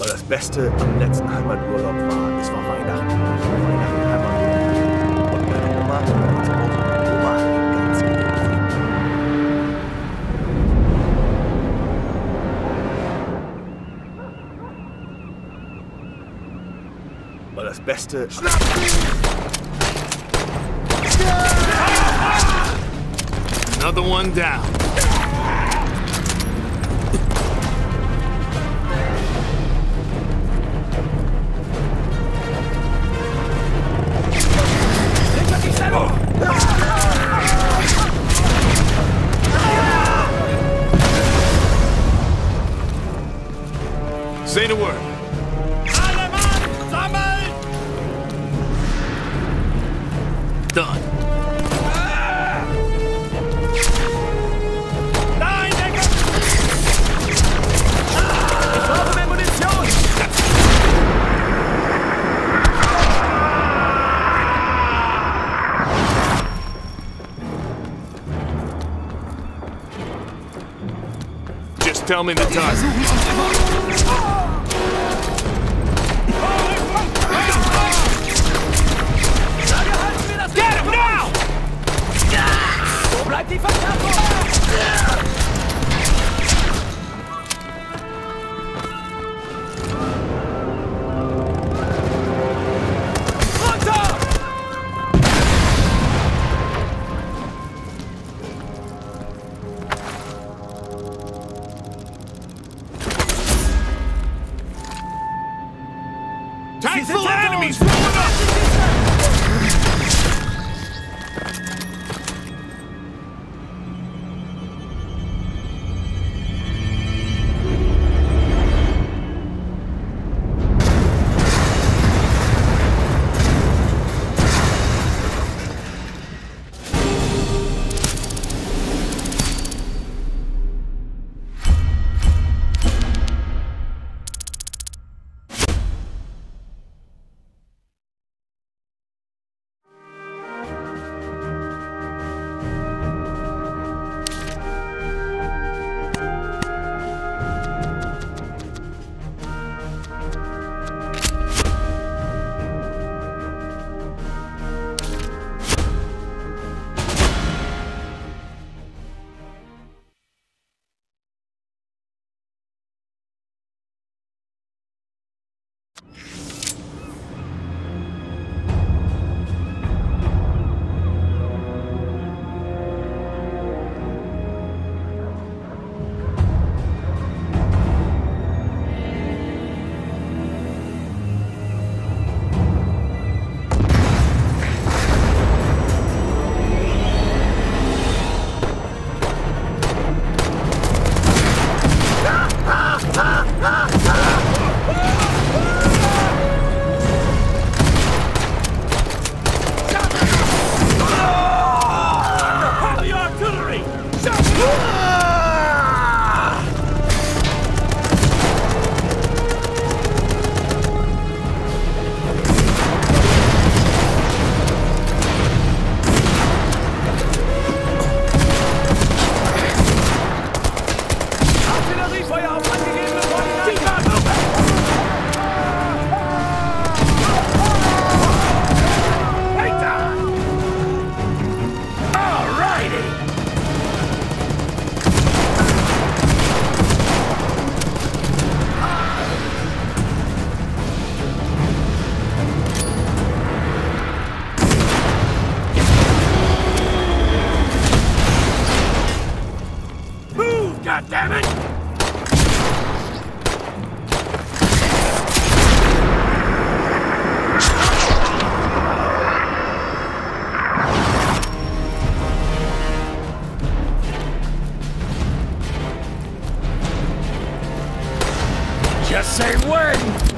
Weil das Beste am letzten Heimaturlaub war, es war Weihnachten. Weil das Beste... Another one down. Say the word. Done. Just tell me the time. Tank Sie full sind of hinter enemies! Rolling up! Just say when!